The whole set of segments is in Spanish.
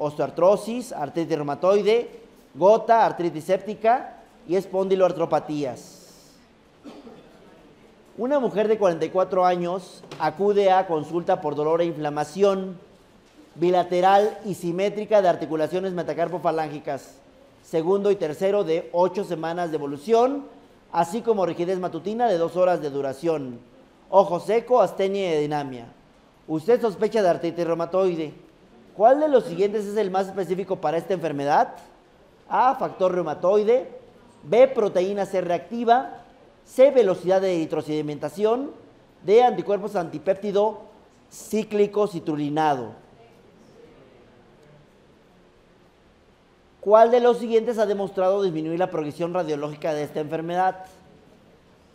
osteoartrosis, artritis reumatoide, gota, artritis séptica y espondiloartropatías. Una mujer de 44 años acude a consulta por dolor e inflamación bilateral y simétrica de articulaciones metacarpofalángicas, segundo y tercero de 8 semanas de evolución, así como rigidez matutina de 2 horas de duración, ojo seco, astenia y dinamia. Usted sospecha de artritis reumatoide. ¿Cuál de los siguientes es el más específico para esta enfermedad? A, factor reumatoide, B, proteína C reactiva, C, velocidad de eritrosedimentación, D, anticuerpos antipéptido cíclico citrulinado. ¿Cuál de los siguientes ha demostrado disminuir la progresión radiológica de esta enfermedad?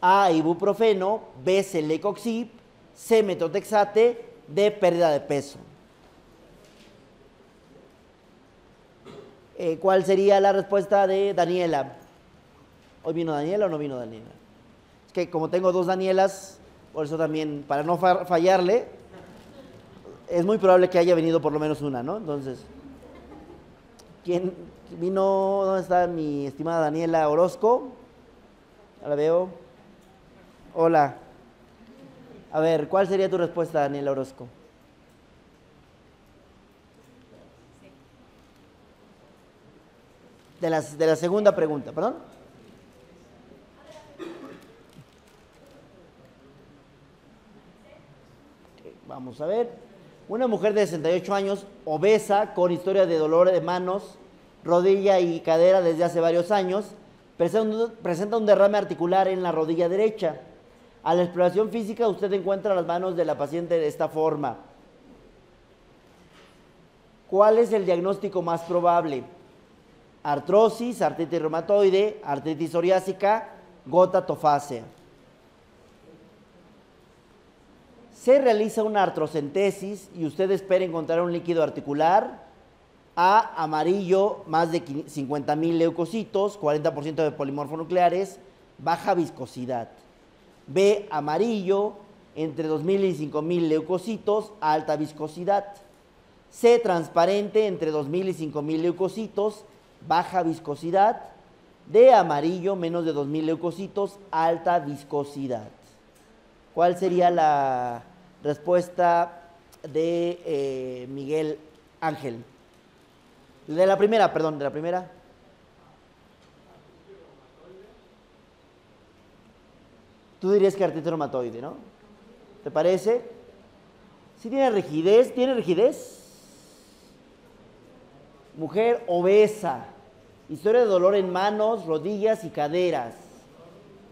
A, ibuprofeno, B, celecoxib, C, metotrexate, D, pérdida de peso. Eh, ¿Cuál sería la respuesta de Daniela? ¿Hoy vino Daniela o no vino Daniela? Es que como tengo dos Danielas, por eso también, para no fallarle, es muy probable que haya venido por lo menos una, ¿no? Entonces, ¿quién vino? ¿Dónde está mi estimada Daniela Orozco? La veo. Hola. A ver, ¿cuál sería tu respuesta, Daniela Orozco? De, las, de la segunda pregunta, perdón. Vamos a ver. Una mujer de 68 años, obesa, con historia de dolor de manos, rodilla y cadera desde hace varios años, presenta un derrame articular en la rodilla derecha. A la exploración física usted encuentra las manos de la paciente de esta forma. ¿Cuál es el diagnóstico más probable? Artrosis, artritis reumatoide, artritis psoriásica, gota tofácea. Se realiza una artrocentesis y usted espera encontrar un líquido articular. A, amarillo, más de 50 mil leucocitos, 40% de polimorfonucleares, baja viscosidad. B, amarillo, entre 2.000 y 5.000 leucocitos, alta viscosidad. C, transparente, entre 2.000 y 5.000 leucocitos, baja viscosidad. D, amarillo, menos de 2.000 leucocitos, alta viscosidad. ¿Cuál sería la respuesta de eh, Miguel Ángel? De la primera, perdón, de la primera. Tú dirías que artritis reumatoide, ¿no? ¿Te parece? ¿Sí tiene rigidez? ¿Tiene rigidez? Mujer obesa. Historia de dolor en manos, rodillas y caderas.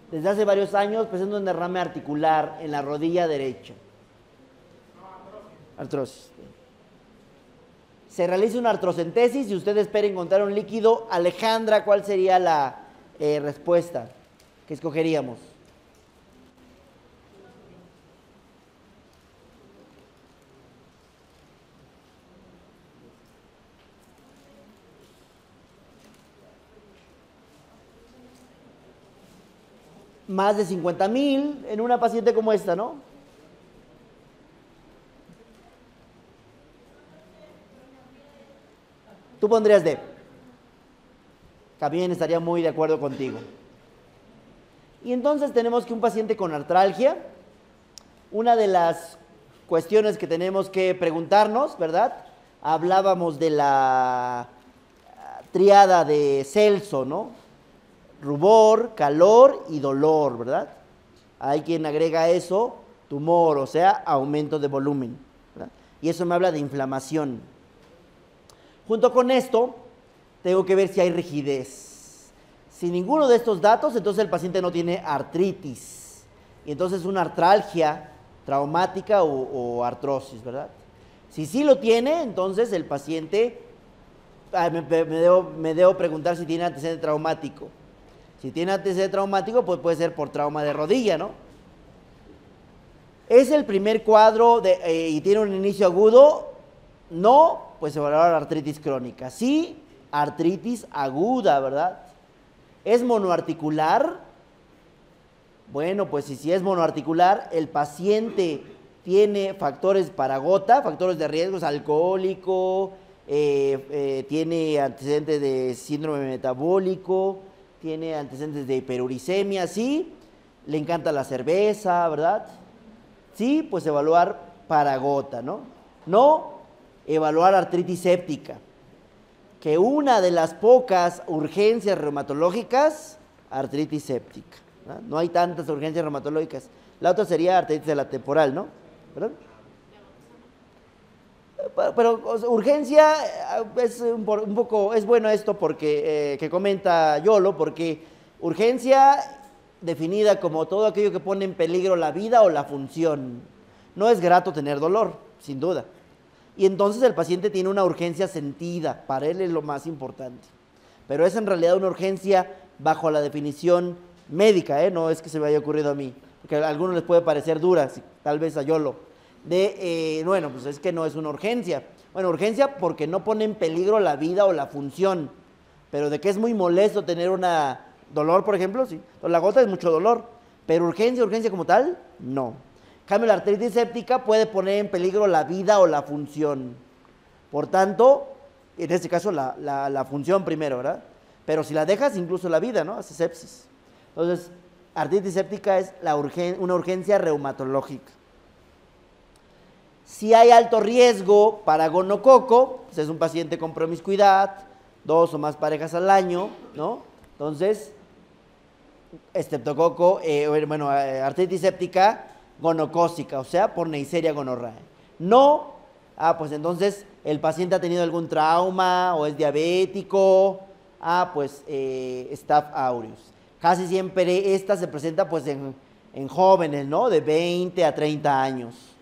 Desde hace varios años presenta un derrame articular en la rodilla derecha. Artrosis. Se realiza una artrocentesis y usted espera encontrar un líquido. Alejandra, ¿cuál sería la eh, respuesta que escogeríamos? Más de 50 mil en una paciente como esta, ¿no? Tú pondrías D. También estaría muy de acuerdo contigo. Y entonces tenemos que un paciente con artralgia, una de las cuestiones que tenemos que preguntarnos, ¿verdad? Hablábamos de la triada de Celso, ¿no? Rubor, calor y dolor, ¿verdad? Hay quien agrega eso, tumor, o sea, aumento de volumen. Y eso me habla de inflamación. Junto con esto, tengo que ver si hay rigidez. Si ninguno de estos datos, entonces el paciente no tiene artritis. Y entonces una artralgia traumática o, artrosis, ¿verdad? Si sí lo tiene, entonces el paciente, debo, me debo preguntar si tiene antecedente traumático. Si tiene antecedente traumático, pues puede ser por trauma de rodilla, ¿no? ¿Es el primer cuadro de, eh, y tiene un inicio agudo? No, pues se va a la artritis crónica. Sí, artritis aguda, ¿verdad? ¿Es monoarticular? Bueno, pues si, si es monoarticular, el paciente tiene factores para gota, factores de riesgos, alcohólico, eh, eh, tiene antecedentes de síndrome metabólico, tiene antecedentes de hiperuricemia, sí, le encanta la cerveza, ¿verdad? Sí, pues evaluar para gota, ¿no? No evaluar artritis séptica, que una de las pocas urgencias reumatológicas, artritis séptica. ¿no? no hay tantas urgencias reumatológicas. La otra sería artritis de la temporal, ¿no? ¿Verdad? Pero, urgencia eh, es un, poco, es bueno esto porque, eh, que comenta Yolo, porque urgencia definida como todo aquello que pone en peligro la vida o la función. No es grato tener dolor, sin duda. Y entonces el paciente tiene una urgencia sentida, para él es lo más importante. Pero es en realidad una urgencia bajo la definición médica, ¿eh? no es que se me haya ocurrido a mí, porque a algunos les puede parecer dura, tal vez a Yolo de, eh, bueno, pues es que no es una urgencia. Bueno, urgencia porque no pone en peligro la vida o la función, pero de que es muy molesto tener una dolor, por ejemplo, sí. La gota es mucho dolor, pero urgencia, urgencia como tal, no. En cambio, la artritis séptica puede poner en peligro la vida o la función. Por tanto, en este caso la, la función primero, ¿verdad? Pero si la dejas, incluso la vida, ¿no? Hace sepsis. Entonces, artritis séptica es una urgencia reumatológica. Si hay alto riesgo para gonococo, pues es un paciente con promiscuidad, dos o más parejas al año, ¿no? Entonces, estreptococo, eh, bueno, eh, artritis séptica gonocócica, o sea, por Neisseria gonorrhoeae. No, ah, pues entonces el paciente ha tenido algún trauma o es diabético, ah, pues eh, Staph aureus. Casi siempre esta se presenta pues en, en jóvenes, ¿no? De 20 a 30 años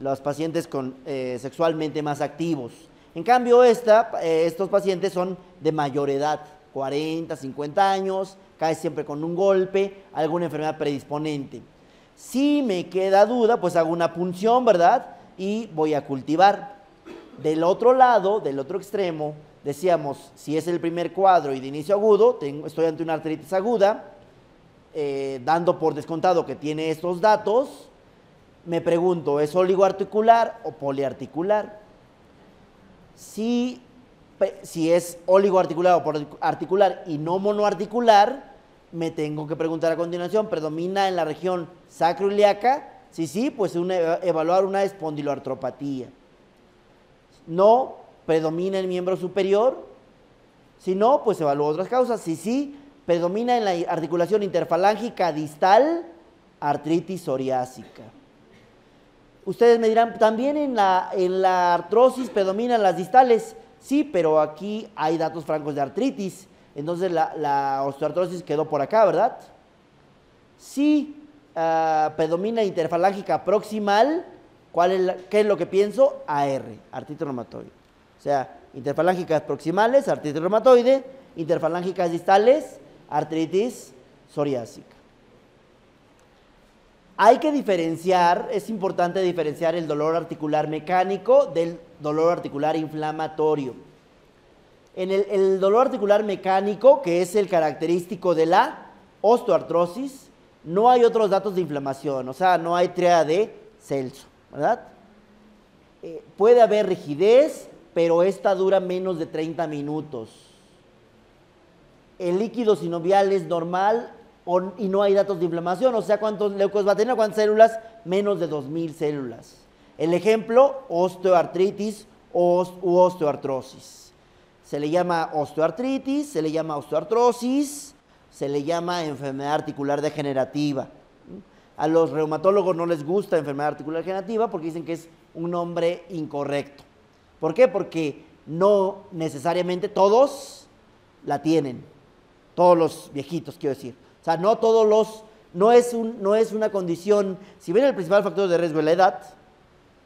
los pacientes con, eh, sexualmente más activos. En cambio, esta, eh, estos pacientes son de mayor edad, 40, 50 años, cae siempre con un golpe, alguna enfermedad predisponente. Si me queda duda, pues hago una punción, ¿verdad? Y voy a cultivar. Del otro lado, del otro extremo, decíamos, si es el primer cuadro y de inicio agudo, estoy ante una artritis aguda, eh, dando por descontado que tiene estos datos, me pregunto, ¿es oligoarticular o poliarticular? Si, si es oligoarticular o articular y no monoarticular, me tengo que preguntar a continuación, ¿predomina en la región sacroiliaca? Si sí, pues evaluar una espondiloartropatía. No, predomina el miembro superior. Si no, pues evalúo otras causas. Si sí, predomina en la articulación interfalángica distal, artritis psoriásica. Ustedes me dirán, también en la, en la artrosis predominan las distales. Sí, pero aquí hay datos francos de artritis. Entonces la, osteoartrosis quedó por acá, ¿verdad? Sí, uh, predomina interfalángica proximal. ¿Cuál es ¿Qué es lo que pienso? AR, artritis reumatoide. O sea, interfalángicas proximales, artritis reumatoide, interfalángicas distales, artritis psoriásica. Hay que diferenciar, es importante diferenciar el dolor articular mecánico del dolor articular inflamatorio. En el, dolor articular mecánico, que es el característico de la osteoartrosis, no hay otros datos de inflamación, o sea, no hay tríada de Celso, ¿verdad? Eh, puede haber rigidez, pero esta dura menos de 30 minutos. El líquido sinovial es normal, y no hay datos de inflamación, o sea, ¿cuántos leucos va a tener? ¿Cuántas células? Menos de 2.000 células. El ejemplo, osteoartritis u osteoartrosis. Se le llama osteoartritis, se le llama osteoartrosis, se le llama enfermedad articular degenerativa. A los reumatólogos no les gusta enfermedad articular degenerativa porque dicen que es un nombre incorrecto. ¿Por qué? Porque no necesariamente todos la tienen, todos los viejitos, quiero decir. O sea, no todos los, no es, un, no es una condición, si bien el principal factor de riesgo es la edad,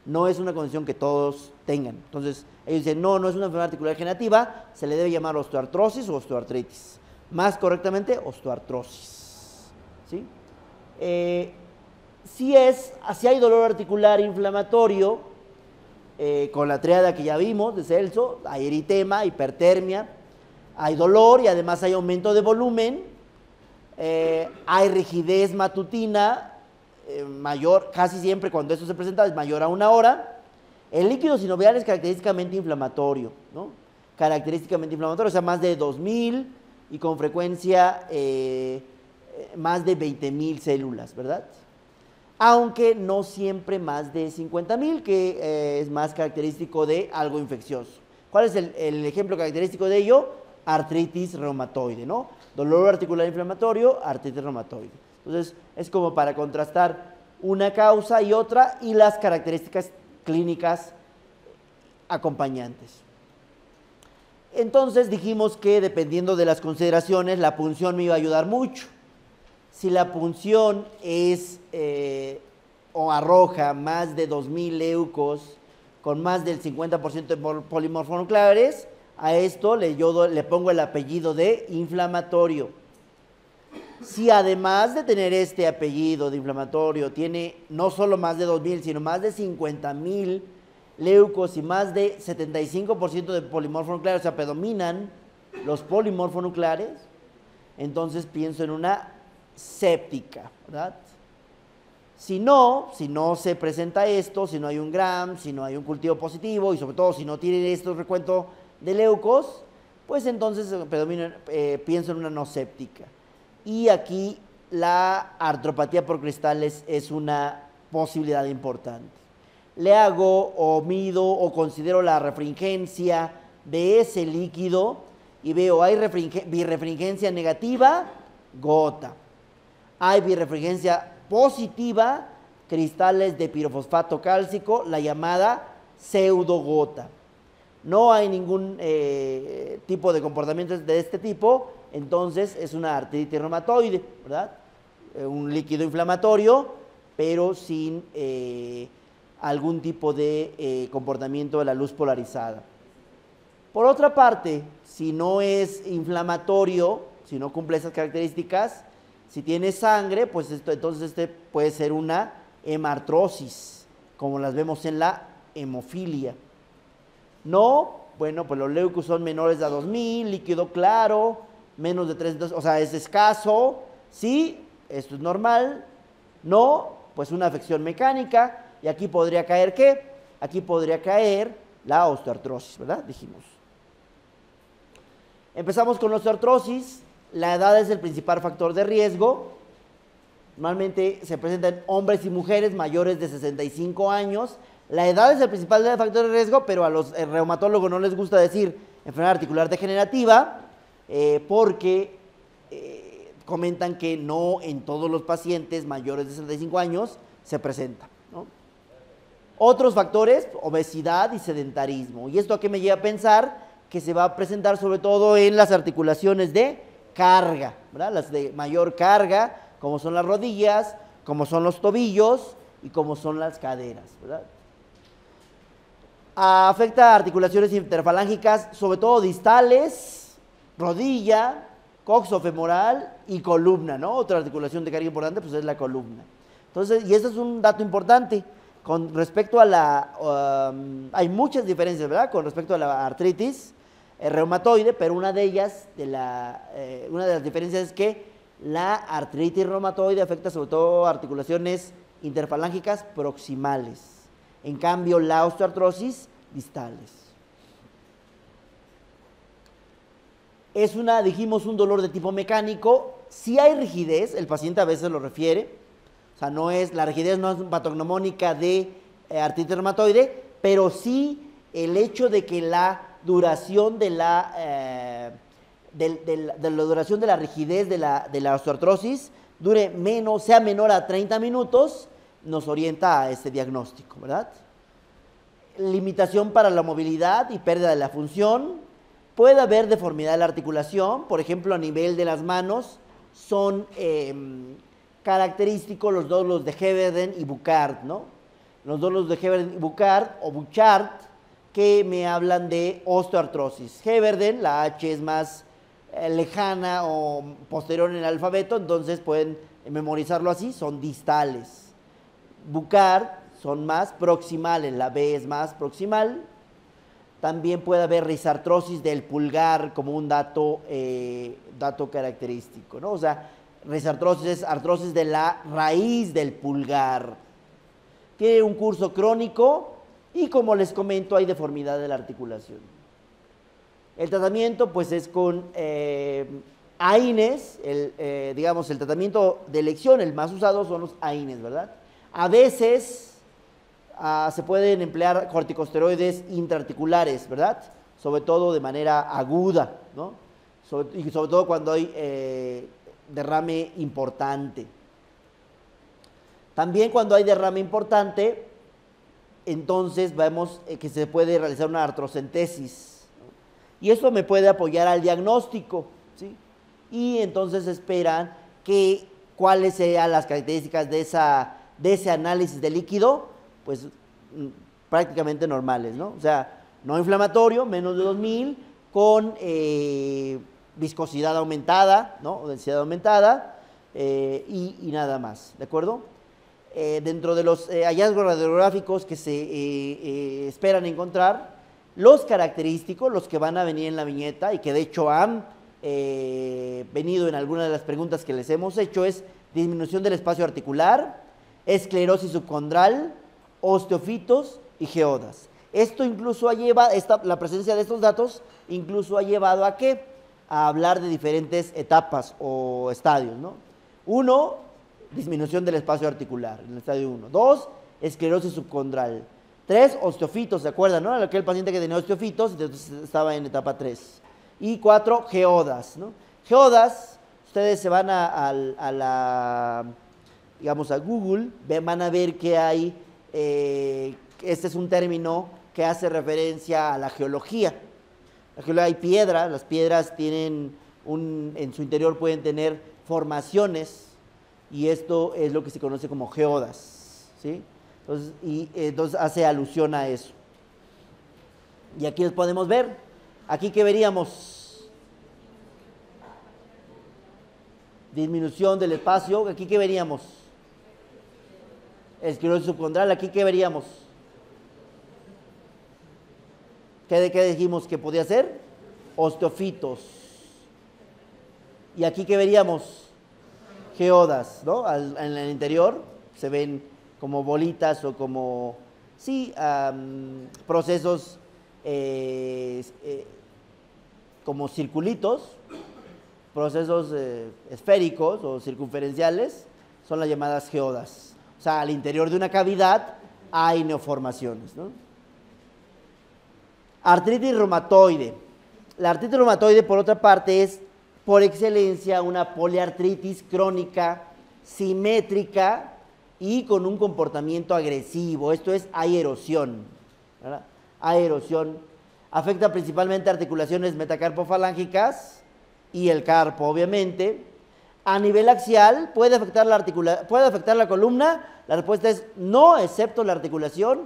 no es una condición que todos tengan. Entonces, ellos dicen, no, no es una enfermedad articular degenerativa, se le debe llamar osteoartrosis o osteoartritis. Más correctamente, osteoartrosis. ¿Sí? Eh, si, es, si hay dolor articular inflamatorio, eh, con la triada que ya vimos de Celso, hay eritema, hipertermia, hay dolor y además hay aumento de volumen, eh, hay rigidez matutina eh, mayor, casi siempre cuando eso se presenta es mayor a una hora. El líquido sinovial es característicamente inflamatorio, ¿no? Característicamente inflamatorio, o sea, más de 2000 y con frecuencia eh, más de 20.000 células, ¿verdad? Aunque no siempre más de 50.000, que es más característico de algo infeccioso. ¿Cuál es el, ejemplo característico de ello? Artritis reumatoide, ¿no? Dolor articular inflamatorio, artritis reumatoide. Entonces, es como para contrastar una causa y otra y las características clínicas acompañantes. Entonces dijimos que dependiendo de las consideraciones, la punción me iba a ayudar mucho. Si la punción es eh, o arroja más de 2.000 leucos con más del 50% de polimorfonucleares, a esto le, pongo el apellido de inflamatorio. Si además de tener este apellido de inflamatorio, tiene no solo más de 2.000, sino más de 50.000 leucos y más de 75% de polimorfonucleares, o sea, predominan los polimorfonucleares, entonces pienso en una séptica, ¿verdad? Si no, si no se presenta esto, si no hay un gram, si no hay un cultivo positivo y sobre todo si no tiene estos recuento de leucos, pues entonces eh, pienso en una no séptica. Y aquí la artropatía por cristales es una posibilidad importante le hago o mido o considero la refringencia de ese líquido y veo, hay birefringencia negativa, gota. Hay birefringencia positiva, cristales de pirofosfato cálcico, la llamada pseudogota. No hay ningún eh, tipo de comportamiento de este tipo, entonces es una artritis reumatoide, ¿verdad? Eh, un líquido inflamatorio, pero sin eh, algún tipo de comportamiento de la luz polarizada. Por otra parte, si no es inflamatorio, si no cumple esas características, si tiene sangre, pues esto, entonces este puede ser una hemartrosis, como las vemos en la hemofilia. No, bueno, pues los leucos son menores a 2000, líquido claro, menos de 3, o sea, es escaso. Sí, esto es normal. No, pues una afección mecánica. Y aquí podría caer qué? Aquí podría caer la osteoartrosis, ¿verdad? Dijimos. Empezamos con la osteoartrosis. La edad es el principal factor de riesgo. Normalmente se presentan hombres y mujeres mayores de 65 años. La edad es el principal factor de riesgo, pero a los reumatólogos no les gusta decir enfermedad articular degenerativa eh, porque eh, comentan que no en todos los pacientes mayores de 65 años se presenta. Otros factores, obesidad y sedentarismo. ¿Y esto a qué me lleva a pensar? Que se va a presentar sobre todo en las articulaciones de carga, ¿verdad? Las de mayor carga, como son las rodillas, como son los tobillos y como son las caderas. Afecta articulaciones interfalángicas, sobre todo distales, rodilla, coxofemoral y columna, ¿no? Otra articulación de carga importante, pues es la columna. Entonces, y eso es un dato importante. Con respecto a la, um, hay muchas diferencias, ¿verdad? Con respecto a la artritis eh, reumatoide, pero una de ellas, de la, eh, una de las diferencias es que la artritis reumatoide afecta sobre todo articulaciones interfalángicas proximales. En cambio, la osteoartrosis, distales. Es una, dijimos, un dolor de tipo mecánico. Si hay rigidez, el paciente a veces lo refiere, o sea, no es, la rigidez no es patognomónica de eh, artritis reumatoide, pero sí el hecho de que la duración de la, eh, de, la duración de la rigidez de la, de la osteoartrosis dure menos, sea menor a 30 minutos, nos orienta a este diagnóstico, ¿verdad? Limitación para la movilidad y pérdida de la función. Puede haber deformidad de la articulación, por ejemplo, a nivel de las manos, son em, característicos los dos de Heberden y Bucard, ¿no? Los dos de Heberden y Bucard o Bouchard que me hablan de osteoartrosis. Heberden, la H es más eh, lejana o posterior en el alfabeto, entonces pueden memorizarlo así, son distales. Bucard son más proximales, la B es más proximal. También puede haber risartrosis del pulgar como un dato, eh, dato característico, ¿no? O sea, Resartrosis es artrosis de la raíz del pulgar. Tiene un curso crónico Y como les comento, hay deformidad de la articulación. El tratamiento pues es con eh, AINES, eh, digamos el tratamiento de elección, el más usado son los AINES, ¿verdad? A veces ah, se pueden emplear corticosteroides intraarticulares, ¿verdad? Sobre todo de manera aguda, ¿no? y sobre todo cuando hay eh, derrame importante. También cuando hay derrame importante, entonces vemos eh, que se puede realizar una artrocentesis. Y eso me puede apoyar al diagnóstico. ¿sí? Y entonces esperan que cuáles sean las características de, esa, de ese análisis de líquido, pues mm, prácticamente normales, ¿no? O sea, no inflamatorio, menos de 2000, con eh, viscosidad aumentada, ¿no? Densidad aumentada, eh, y, nada más, ¿de acuerdo? Eh, dentro de los hallazgos radiográficos que se esperan encontrar, los característicos, los que van a venir en la viñeta y que de hecho han venido en algunas de las preguntas que les hemos hecho, es disminución del espacio articular, esclerosis subcondral, osteofitos y geodas. Esto incluso ha llevado, la presencia de estos datos incluso ha llevado a que a hablar de diferentes etapas o estadios. ¿no? Uno, disminución del espacio articular, en el estadio 1. Dos, esclerosis subcondral. Tres, osteofitos, ¿se acuerdan? ¿no? Aquel paciente que tenía osteofitos, entonces estaba en etapa 3. Y cuatro, geodas. ¿no? Geodas, ustedes se van a, la, digamos, a Google, van a ver que hay, eh, este es un término que hace referencia a la geología hay piedras, las piedras tienen un, en su interior pueden tener formaciones y esto es lo que se conoce como geodas, ¿sí? Entonces, y entonces hace alusión a eso. Y aquí los podemos ver. Aquí que veríamos disminución del espacio, aquí que veríamos esclerosis subcondral, aquí que veríamos ¿Qué, qué dijimos que podía ser? Osteofitos. Y aquí que veríamos geodas, ¿no? en el interior se ven como bolitas o como, sí, procesos eh, eh, como circulitos, procesos eh, esféricos o circunferenciales, son las llamadas geodas. O sea, al interior de una cavidad hay neoformaciones, ¿no? Artritis reumatoide. La artritis reumatoide, por otra parte, es por excelencia una poliartritis crónica, simétrica y con un comportamiento agresivo. Esto es aerosión. ¿verdad? Aerosión. Afecta principalmente articulaciones metacarpofalángicas y el carpo, obviamente. A nivel axial, ¿puede afectar la, ¿puede afectar la columna? La respuesta es no, excepto la articulación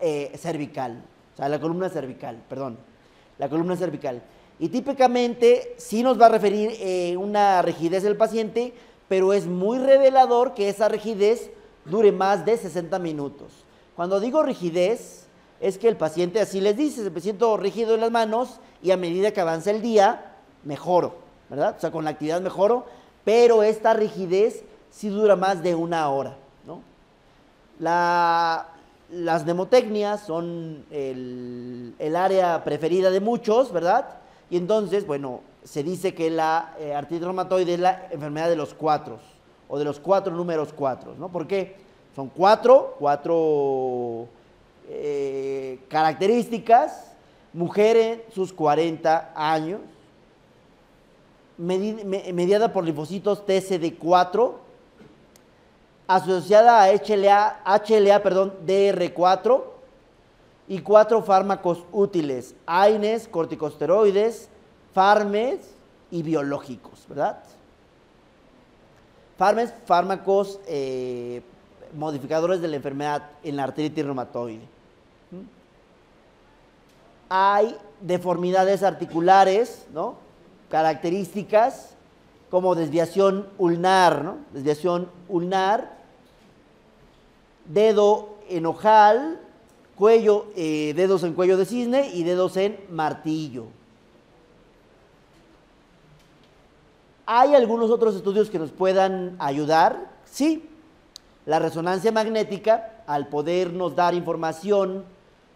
eh, cervical. O sea, la columna cervical, perdón. La columna cervical. Y típicamente sí nos va a referir eh, una rigidez del paciente, pero es muy revelador que esa rigidez dure más de 60 minutos. Cuando digo rigidez, es que el paciente así les dice, me siento rígido en las manos y a medida que avanza el día, mejoro, ¿verdad? O sea, con la actividad mejoro, pero esta rigidez sí dura más de una hora, ¿no? La las mnemotecnias son el, área preferida de muchos, ¿verdad? Y entonces, bueno, se dice que la eh, artritis reumatoide es la enfermedad de los cuatro, o de los cuatro números cuatro, ¿no? ¿Por qué? Son cuatro, cuatro eh, características, mujer en sus 40 años, mediada por linfocitos TCD4, asociada a HLA, HLA perdón, DR4 y cuatro fármacos útiles, AINES, corticosteroides, FARMES y biológicos, ¿verdad? FARMES, fármacos eh, modificadores de la enfermedad en la artritis reumatoide. Hay deformidades articulares, ¿no? Características como desviación ulnar, ¿no? Desviación ulnar dedo en ojal, cuello, eh, dedos en cuello de cisne y dedos en martillo. ¿Hay algunos otros estudios que nos puedan ayudar? Sí. La resonancia magnética, al podernos dar información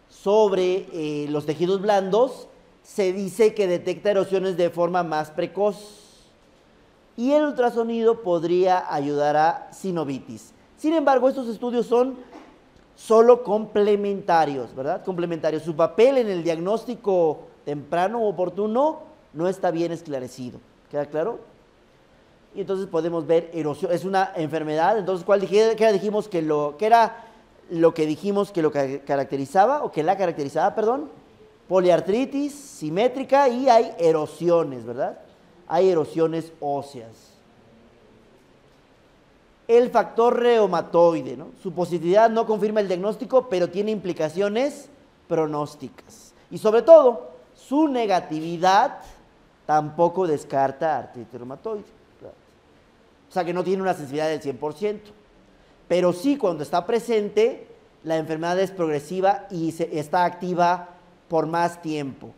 sobre eh, los tejidos blandos, se dice que detecta erosiones de forma más precoz. Y el ultrasonido podría ayudar a sinovitis. Sin embargo, estos estudios son solo complementarios, ¿verdad? Complementarios. Su papel en el diagnóstico temprano o oportuno no está bien esclarecido. ¿Queda claro? Y entonces podemos ver erosión. Es una enfermedad. Entonces, ¿cuál dije, qué dijimos que lo que era lo que dijimos que lo caracterizaba o que la caracterizaba, perdón? Poliartritis simétrica y hay erosiones, ¿verdad? Hay erosiones óseas el factor reumatoide. ¿no? Su positividad no confirma el diagnóstico, pero tiene implicaciones pronósticas. Y sobre todo, su negatividad tampoco descarta artritis reumatoide. O sea que no tiene una sensibilidad del 100%. Pero sí, cuando está presente, la enfermedad es progresiva y está activa por más tiempo.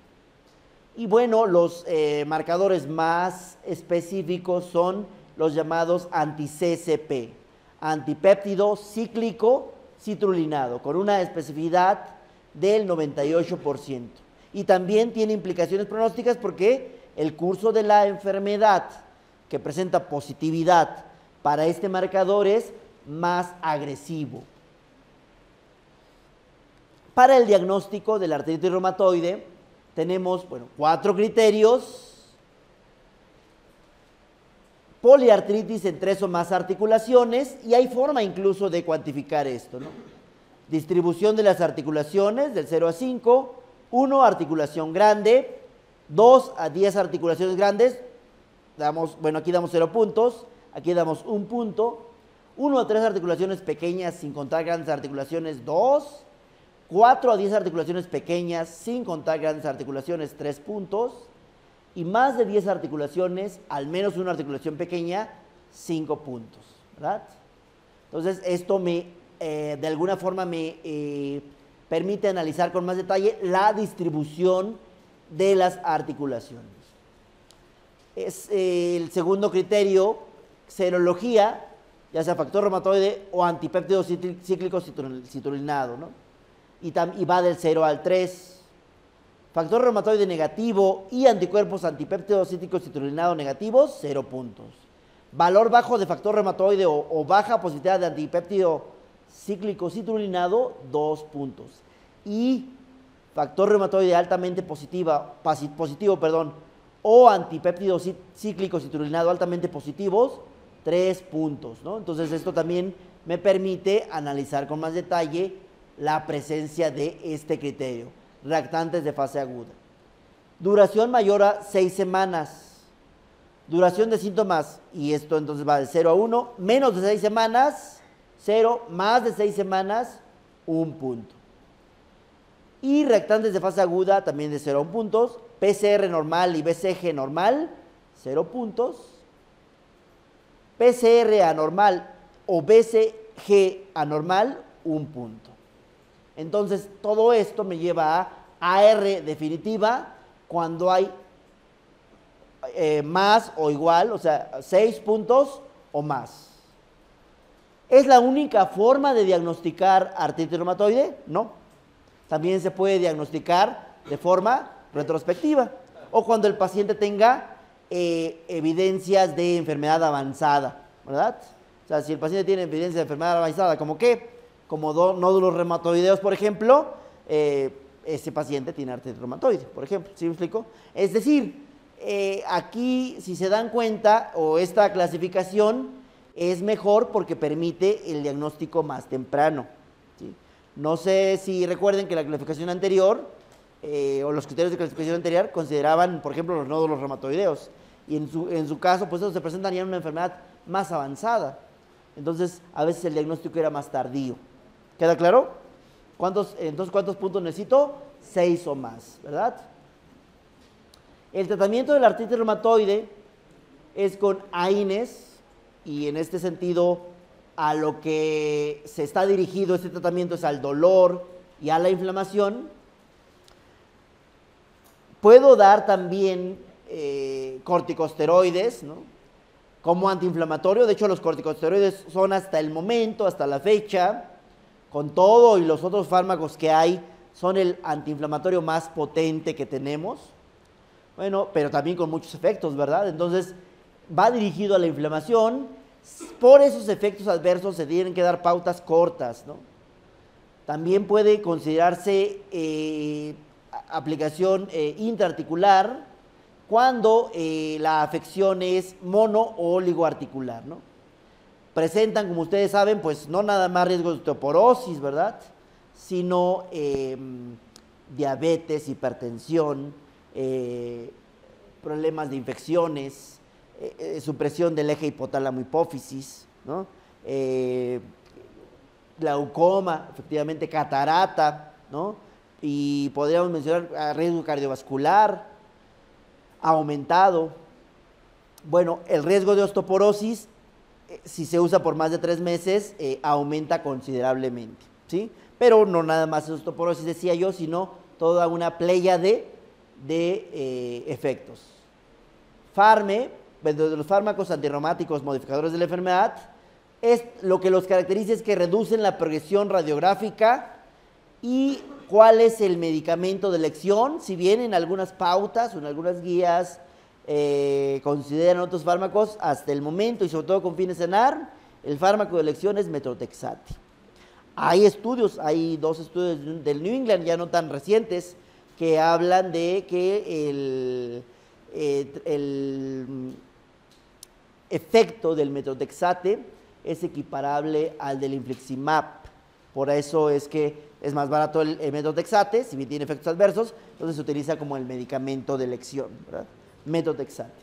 Y bueno, los eh, marcadores más específicos son los llamados anti-CCP, antipéptido cíclico citrulinado, con una especificidad del 98%. Y también tiene implicaciones pronósticas porque el curso de la enfermedad que presenta positividad para este marcador es más agresivo. Para el diagnóstico de la artritis reumatoide tenemos bueno, cuatro criterios poliartritis en tres o más articulaciones y hay forma incluso de cuantificar esto. ¿no? Distribución de las articulaciones del 0 a 5, 1 articulación grande, 2 a 10 articulaciones grandes, damos, bueno, aquí damos 0 puntos, aquí damos un punto, 1 a 3 articulaciones pequeñas sin contar grandes articulaciones, 2, 4 a 10 articulaciones pequeñas sin contar grandes articulaciones, 3 puntos, y más de 10 articulaciones, al menos una articulación pequeña, 5 puntos. Entonces, esto me, eh, de alguna forma me eh, permite analizar con más detalle la distribución de las articulaciones. Es eh, el segundo criterio, serología, ya sea factor reumatoide o antipéptido cíclico citrulinado, ¿no? Y, va del 0 al 3 Factor reumatoide negativo y anticuerpos antipéptidos cíticos citrulinado negativos, 0 puntos. Valor bajo de factor reumatoide o, baja positividad de antipéptido cíclico citrulinado, 2 puntos. Y factor reumatoide altamente positiva, positivo perdón, o antipéptido cíclico citrulinado altamente positivos, 3 puntos. Entonces esto también me permite analizar con más detalle la presencia de este criterio reactantes de fase aguda. Duración mayor a 6 semanas. Duración de síntomas, y esto entonces va de 0 a 1, menos de 6 semanas, 0, más de 6 semanas, 1 punto. Y reactantes de fase aguda también de 0 a 1 puntos. PCR normal y BCG normal, 0 puntos. PCR anormal o BCG anormal, 1 punto. Entonces, todo esto me lleva a AR definitiva cuando hay eh, más o igual, o sea, seis puntos o más. ¿Es la única forma de diagnosticar artritis reumatoide? No. También se puede diagnosticar de forma retrospectiva o cuando el paciente tenga eh, evidencias de enfermedad avanzada, ¿verdad? O sea, si el paciente tiene evidencia de enfermedad avanzada, como qué? Como nódulos reumatoideos, por ejemplo, eh, ese paciente tiene artritis reumatoide, por ejemplo. ¿Sí me explico? Es decir, eh, aquí, si se dan cuenta, o esta clasificación es mejor porque permite el diagnóstico más temprano. No sé si recuerden que la clasificación anterior, eh, o los criterios de clasificación anterior, consideraban, por ejemplo, los nódulos reumatoideos. Y en su, en su caso, pues eso se presentaría en una enfermedad más avanzada. Entonces, a veces el diagnóstico era más tardío. ¿Queda claro? ¿Cuántos, entonces, ¿cuántos puntos necesito? Seis o más, ¿verdad? El tratamiento del artritis reumatoide es con AINES y en este sentido a lo que se está dirigido este tratamiento es al dolor y a la inflamación. Puedo dar también eh, corticosteroides. Como antiinflamatorio, de hecho los corticosteroides son hasta el momento, hasta la fecha, con todo y los otros fármacos que hay son el antiinflamatorio más potente que tenemos. Bueno, pero también con muchos efectos, ¿verdad? Entonces, va dirigido a la inflamación. Por esos efectos adversos se tienen que dar pautas cortas, ¿no? También puede considerarse eh, aplicación eh, intraarticular cuando eh, la afección es mono o oligoarticular, ¿no? Presentan, como ustedes saben, pues no nada más riesgo de osteoporosis, ¿verdad? Sino em, diabetes, hipertensión, problemas de infecciones, supresión del eje hipotálamo hipófisis, ¿no? glaucoma, efectivamente catarata, ¿no? Y podríamos mencionar riesgo cardiovascular aumentado. Bueno, el riesgo de osteoporosis, eh, si se usa por más de tres meses, eh, aumenta considerablemente, ¿sí? Pero no nada más osteoporosis, decía yo, sino toda una playa de, de eh, efectos. Farme, de los fármacos antirromáticos modificadores de la enfermedad, es lo que los caracteriza es que reducen la progresión radiográfica y cuál es el medicamento de elección, si bien en algunas pautas o en algunas guías eh, consideran otros fármacos, hasta el momento y sobre todo con fines de sanar, el fármaco de elección es metrotexate. Hay estudios, hay dos estudios del New England ya no tan recientes que hablan de que el, eh, el efecto del metrotexate es equiparable al del infliximab. Por eso es que es más barato el, metotrexate, si bien tiene efectos adversos, entonces se utiliza como el medicamento de elección, ¿verdad? Metotrexate.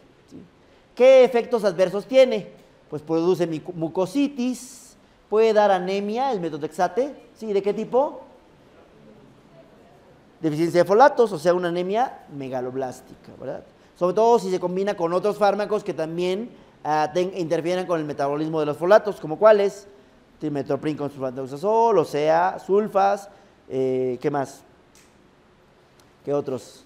¿Qué efectos adversos tiene? Pues produce mucositis, puede dar anemia el metotrexate, ¿sí? ¿De qué tipo? Deficiencia de folatos, o sea, una anemia megaloblástica, ¿verdad? Sobre todo si se combina con otros fármacos que también Ah, interfieren con el metabolismo de los folatos, como cuáles, trimetoprim con de o sea, sulfas, eh, ¿qué más? ¿Qué otros?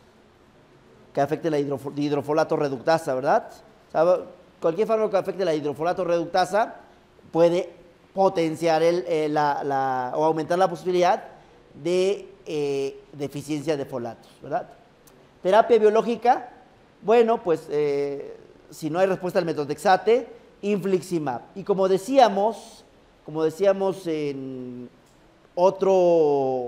Que afecte la hidrofolato reductasa, ¿verdad? cualquier fármaco que afecte la hidrofolato reductasa puede potenciar el, eh, la, o aumentar la posibilidad de eh, deficiencia de folatos, ¿verdad? Terapia biológica, bueno, pues si no hay respuesta al metotexate, infliximab. Y como decíamos, como decíamos en otro,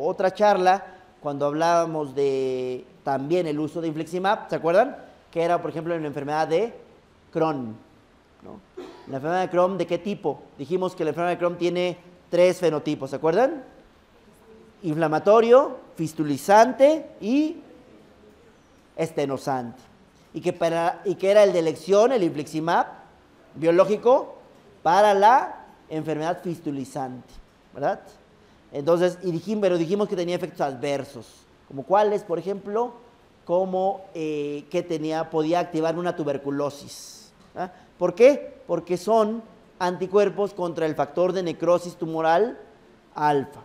otra charla, cuando hablábamos de también el uso de infliximab, ¿se acuerdan? Que era, por ejemplo, en la enfermedad de Crohn. La enfermedad de Crohn, ¿de qué tipo? Dijimos que la enfermedad de Crohn tiene tres fenotipos, ¿se acuerdan? Inflamatorio, fistulizante y estenosante y que, para, y que era el de elección, el infliximab biológico, para la enfermedad fistulizante, ¿verdad? Entonces, y dijimos, pero dijimos que tenía efectos adversos, como cuáles, por ejemplo, como eh, que tenía, podía activar una tuberculosis. ¿ah? ¿Por qué? Porque son anticuerpos contra el factor de necrosis tumoral alfa.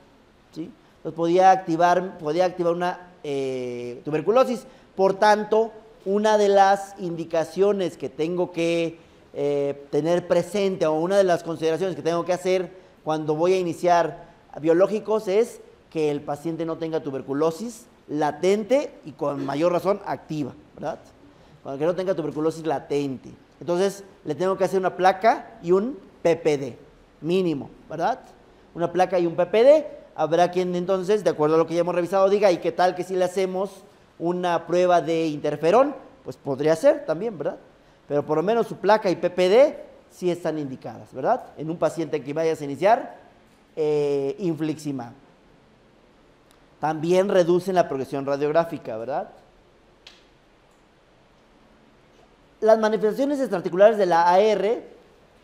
¿sí? Entonces podía activar, podía activar una eh, tuberculosis. Por tanto, una de las indicaciones que tengo que eh, tener presente o una de las consideraciones que tengo que hacer cuando voy a iniciar biológicos es que el paciente no tenga tuberculosis latente y con mayor razón activa, ¿verdad? Cuando que no tenga tuberculosis latente. Entonces le tengo que hacer una placa y un PPD, mínimo, ¿verdad? Una placa y un PPD. Habrá quien entonces, de acuerdo a lo que ya hemos revisado, diga, ¿y qué tal que si le hacemos una prueba de interferón, pues podría ser también, ¿verdad? Pero por lo menos su placa y PPD sí están indicadas, ¿verdad? En un paciente que vayas a iniciar eh, infliximab. También reducen la progresión radiográfica, ¿verdad? Las manifestaciones extraarticulares de la AR,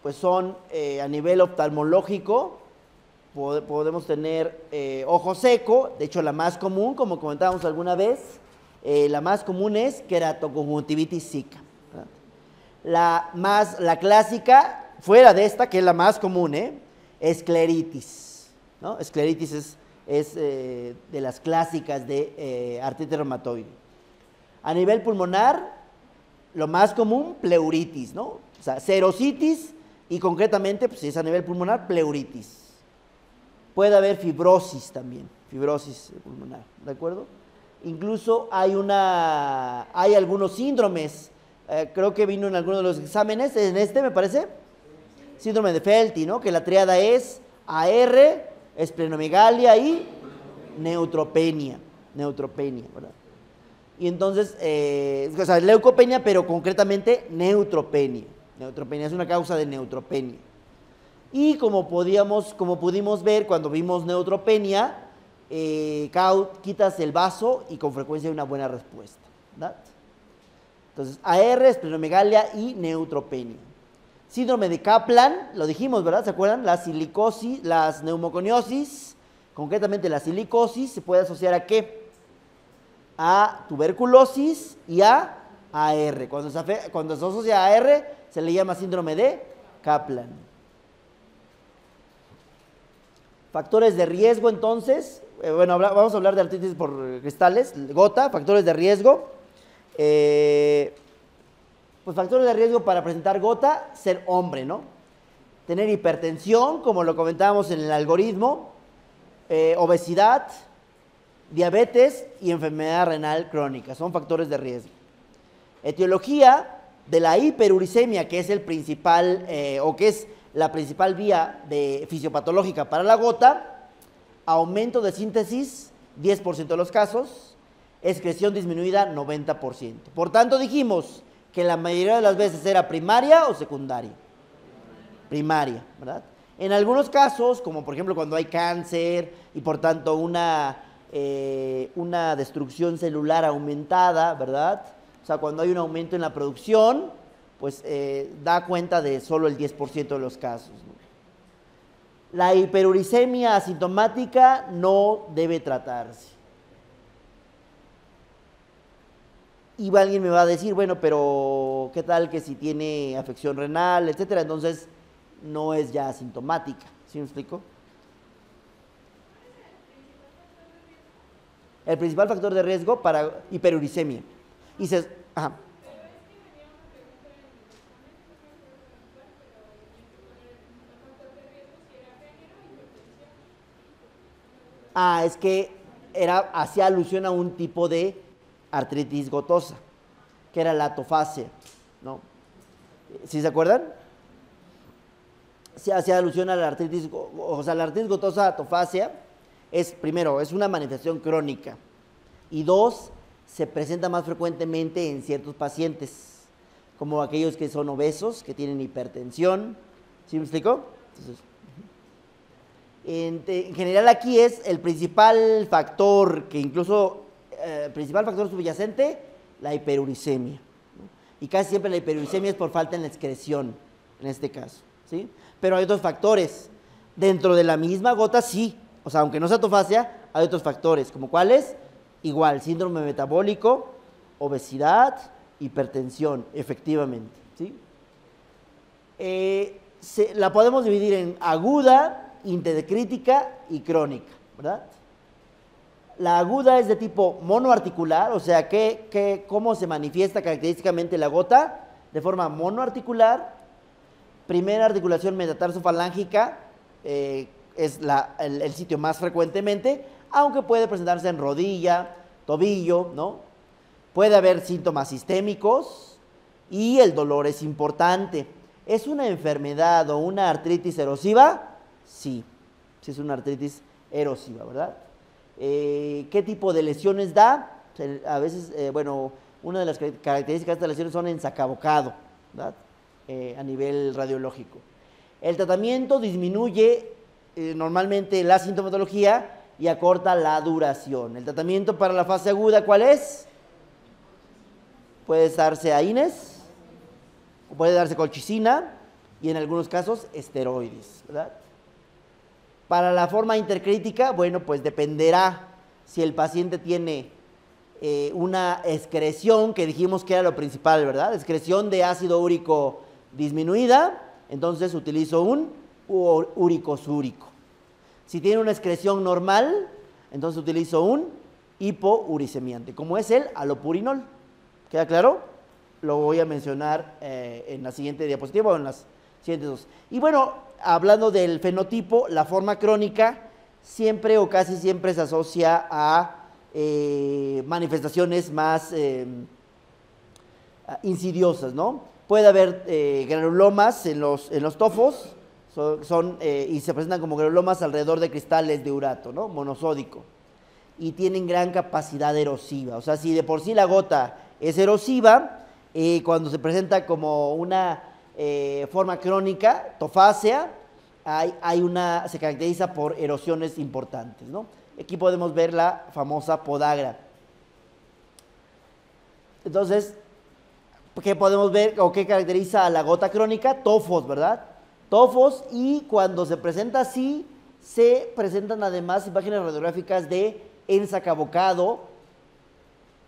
pues son eh, a nivel oftalmológico, podemos tener eh, ojo seco, de hecho la más común, como comentábamos alguna vez, eh, la más común es queratoconjuntivitis zika. La, más, la clásica, fuera de esta, que es la más común, escleritis. Escleritis es, es eh, de las clásicas de eh, artritis reumatoide. A nivel pulmonar, lo más común, pleuritis, ¿no? O sea, serositis y concretamente, pues si es a nivel pulmonar, pleuritis. puede haber fibrosis también, fibrosis pulmonar, ¿de acuerdo? Incluso hay, una, hay algunos síndromes, eh, creo que vino en alguno de los exámenes, en este me parece, síndrome de Felty, ¿no? Que la triada es AR, esplenomegalia y neutropenia, neutropenia, ¿verdad? Y entonces, eh, o sea, leucopenia, pero concretamente neutropenia. Neutropenia es una causa de neutropenia. Y como, podíamos, como pudimos ver cuando vimos neutropenia, eh, quitas el vaso y con frecuencia hay una buena respuesta. Entonces, AR, esplenomegalia y neutropenia. Síndrome de Kaplan, lo dijimos, ¿verdad? ¿Se acuerdan? La silicosis, las neumoconiosis, concretamente la silicosis, se puede asociar a qué? A tuberculosis y a AR. Cuando se, cuando se asocia a AR, se le llama síndrome de Kaplan. Factores de riesgo entonces, eh, bueno, vamos a hablar de artritis por cristales, gota, factores de riesgo. Eh, pues factores de riesgo para presentar gota, ser hombre, ¿no? Tener hipertensión, como lo comentábamos en el algoritmo, eh, obesidad, diabetes y enfermedad renal crónica, son factores de riesgo. Etiología de la hiperuricemia, que es el principal, o que es la principal vía fisiopatológica para la gota, aumento de síntesis 10% de los casos, excreción disminuida 90%. Por tanto, dijimos que la mayoría de las veces era primaria o secundaria. Primaria, ¿verdad? En algunos casos, como por ejemplo cuando hay cáncer y por tanto una, eh, una destrucción celular aumentada, ¿verdad? O sea, cuando hay un aumento en la producción, pues eh, da cuenta de solo el 10% de los casos. La hiperuricemia asintomática no debe tratarse. Y alguien me va a decir, bueno, pero ¿qué tal que si tiene afección renal, etcétera? Entonces no es ya asintomática. ¿Sí me explico? El principal factor de riesgo para hiperuricemia. Y se, ajá. Ah, es que era, hacía alusión a un tipo de artritis gotosa, que era la atofasia, ¿no? ¿Sí se acuerdan? Se hacía alusión a la artritis, o sea, la artritis gotosa atofasia es, primero, es una manifestación crónica, y dos, se presenta más frecuentemente en ciertos pacientes, como aquellos que son obesos, que tienen hipertensión, ¿sí me explico? Entonces, en, general aquí es el principal factor, que incluso, eh, principal factor subyacente, la hiperuricemia. Y casi siempre la hiperuricemia es por falta en la excreción, en este caso. ¿sí? Pero hay otros factores. Dentro de la misma gota, sí. O sea, aunque no sea atofasia, hay otros factores. ¿Como cuáles? Igual, síndrome metabólico, obesidad, hipertensión, efectivamente. ¿sí? Eh, la podemos dividir en aguda, intercrítica y crónica, ¿verdad? La aguda es de tipo monoarticular, o sea, ¿qué, cómo se manifiesta característicamente la gota? De forma monoarticular. Primera articulación metatarsofalángica eh, es el, el, sitio más frecuentemente, aunque puede presentarse en rodilla, tobillo, ¿no? Puede haber síntomas sistémicos y el dolor es importante. ¿Es una enfermedad o una artritis erosiva? Sí, sí es una artritis erosiva, ¿verdad? Eh, ¿Qué tipo de lesiones da? A veces, eh, bueno, una de las características de estas lesiones son en sacabocado, ¿verdad? Eh, a nivel radiológico. El tratamiento disminuye normalmente la sintomatología y acorta la duración. El tratamiento para la fase aguda, ¿cuál es? Puede darse AINES, puede darse colchicina y en algunos casos esteroides, ¿verdad? Para la forma intercrítica, bueno, pues dependerá si el paciente tiene eh, una excreción, que dijimos que era lo principal, ¿verdad? Excreción de ácido úrico disminuida, entonces utilizo un uricosúrico. Si tiene una excreción normal, entonces utilizo un hipouricemiante, como es el alopurinol. ¿Queda claro? Lo voy a mencionar eh, en la siguiente diapositiva o en las Y bueno, hablando del fenotipo, la forma crónica siempre o casi siempre se asocia a eh, manifestaciones más eh, insidiosas, ¿no? Puede haber eh, granulomas en los, en los tofos son, y se presentan como granulomas alrededor de cristales de urato, ¿no? Monosódico. Y tienen gran capacidad erosiva. O sea, si de por sí la gota es erosiva, cuando se presenta como una forma crónica, tofácea, hay, una, se caracteriza por erosiones importantes, ¿no? Aquí podemos ver la famosa podagra. Entonces, ¿qué podemos ver o qué caracteriza a la gota crónica? Tofos, ¿verdad? Tofos y cuando se presenta así, se presentan además imágenes radiográficas de ensacabocado